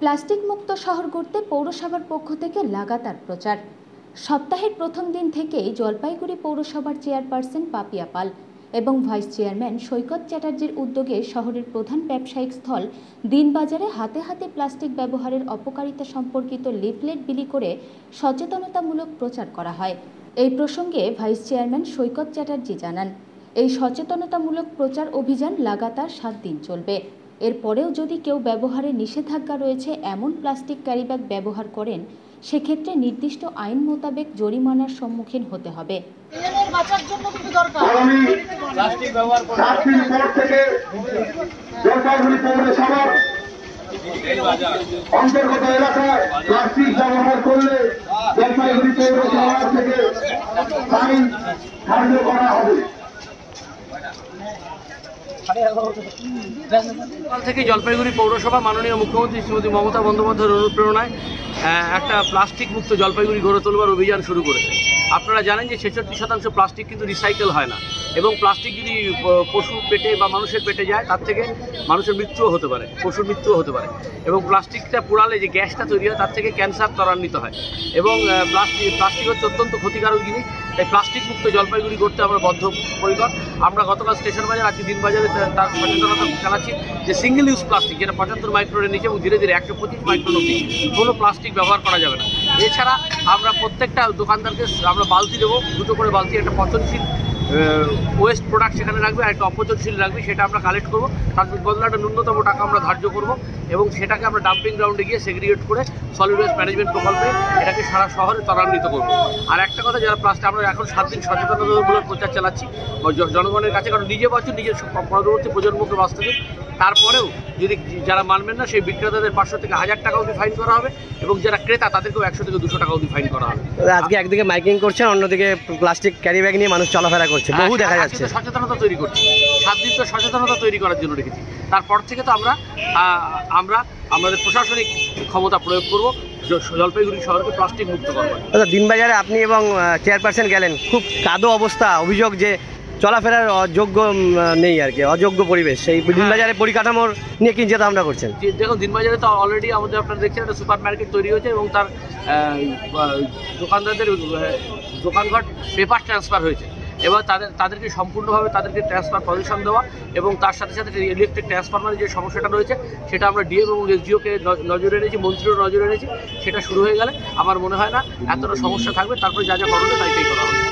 Plastic মুক্ত শহর গড়তে পৌরসভার পক্ষ থেকে লাগাতার প্রচার। সপ্তাহের প্রথম দিন থেকেই জলপাইগুড়ি পৌরসভার চেয়ারপারসন পাপিয়া পাল এবং ভাইস চেয়ারম্যান সৈকত চ্যাটার্জির উদ্যোগে শহরের প্রধান ব্যবসায়িক স্থল দিনবাজারে হাতে হাতে প্লাস্টিক ব্যবহারের অপকারিতা সম্পর্কিত লিফলেট বিলি করে সচেতনতামূলক প্রচার করা হয়। এই প্রসঙ্গে ভাইস চেয়ারম্যান সৈকত চ্যাটার্জি জানান, এই সচেতনতামূলক প্রচার অভিযান লাগাতার সাত দিন চলবে। এরপরেও যদি কেউ ব্যবহারে নিষেধাজ্ঞা রয়েছে এমন প্লাস্টিক ক্যারিব্যাগ ব্যবহার করেন সেক্ষেত্রে নির্দিষ্ট আইন মোতাবেক জরিমানার সম্মুখীন হতে হবে। বাঁচার জন্য কিন্তু দরকার। আগামী সাত থেকে জলপাইগুড়ি অন্তর্গত এলাকায় প্লাস্টিক ব্যবহার করলে জলপাইগুড়ি পৌরসভা থেকে ফাইন ধার্য করা হবে। সকাল থেকে জলপাইগুড়ি পৌরসভা মাননীয় মুখ্যমন্ত্রী শ্রীমতী মমতা বন্দ্যোপাধ্যায়ের অনুপ্রেরণায় একটা প্লাস্টিক মুক্ত জলপাইগুড়ি গড়ে তোলবার অভিযান শুরু করেছে। আপনারা জানেন যে ছেষট্টি শতাংশ প্লাস্টিক কিন্তু রিসাইকেল হয় না। এবং প্লাস্টিক যদি পশুর পেটে বা মানুষের পেটে যায়, তার থেকে মানুষের মৃত্যুও হতে পারে, পশুর মৃত্যুও হতে পারে। এবং প্লাস্টিকটা পোড়ালে যে গ্যাসটা তৈরি হয়, তার থেকে ক্যান্সার ত্বরান্বিত হয়। এবং প্লাস্টিক প্লাস্টিক হচ্ছে অত্যন্ত ক্ষতিকারক জিনিস। তাই প্লাস্টিক মুক্ত জলপাইগুড়ি করতে আমরা বদ্ধপরিকর। আমরা গতকাল স্টেশন বাজার, আজকে দিন বাজারে তার সচেতনতা চালাচ্ছি যে সিঙ্গেল ইউজ প্লাস্টিক, যেটা পঁচাত্তর মাইক্রোনের নিচে এবং ধীরে ধীরে একশো পঁচিশ মাইক্রোন অব্দি কোনো প্লাস্টিক ব্যবহার করা যাবে না। এছাড়া আমরা প্রত্যেকটা দোকানদারকে আমরা বালতি দেবো দুটো করে বালতি একটা পচনশীল ওয়েস্ট প্রোডাক্ট সেখানে রাখবে আর একটা অপচনশীল রাখবে সেটা আমরা কালেক্ট করব। তার বদলে একটা ন্যূনতম টাকা আমরা ধার্য করব এবং সেটাকে আমরা ডাম্পিং গ্রাউন্ডে গিয়ে সেগ্রিগেট করে সলিড ওয়েস্ট ম্যানেজমেন্ট প্রকল্পে এটাকে সারা শহরে ত্বরান্বিত করব। আর একটা কথা, যারা প্লাস্টিক আমরা এখন সাত দিন সচেতনতামূলক প্রচার চালাচ্ছি জনগণের কাছে, কারণ নিজে বছর নিজের পরবর্তী প্রজন্মকে বাঁচতে দিন। তারপরেও যদি যারা মানবেন না, সেই বিক্রেতাদের পাঁচশো থেকে হাজার টাকা অবধি ফাইন করা হবে এবং যারা ক্রেতা, তাদেরকেও একশো থেকে দুশো টাকা অবধি ফাইন করা হবে। আজকে একদিকে মাইকিং করছেন, অন্যদিকে প্লাস্টিক ক্যারি ব্যাগ নিয়ে মানুষ চলাফেরা করছে বহু হ্যাঁ, দেখা যাচ্ছে সচেতনতা তৈরি করছি। সাত দিন তো সচেতনতা তৈরি করার জন্য রেখেছি। তারপর থেকে তো আমরা আমরা আমাদের প্রশাসনিক ক্ষমতা প্রয়োগ করব জলপাইগুড়ি শহরকে প্লাস্টিক মুক্ত করব দাদা দিনবাজারে আপনি এবং চেয়ারপারসন গেলেন। খুব কাদো অবস্থা অভিযোগ যে চলাফেরার অযোগ্য নেই আর কি অযোগ্য পরিবেশ। সেই দিনবাজারে পরিকাঠামোর নিয়ে কি চিন্তা ভাবনা করছেন? দেখুন দিনবাজারে তো অলরেডি আমাদের আপনারা দেখছেন একটা সুপার মার্কেট তৈরি হয়েছে এবং তার দোকানদারদের দোকানঘর পেপার ট্রান্সফার হয়েছে। এবার তাদের তাদেরকে সম্পূর্ণভাবে তাদেরকে ট্রান্সফার পজিশন দেওয়া এবং তার সাথে সাথে ইলেকট্রিক ট্রান্সফরমারের যে সমস্যাটা রয়েছে, সেটা আমরা ডিএম এবং এসডিওকে নজরে এনেছি, মন্ত্রীরও নজরে এনেছি। সেটা শুরু হয়ে গেলে আমার মনে হয় না এতটা সমস্যা থাকবে। তারপরে যা যা করণীয় তাই তাই করা হবে।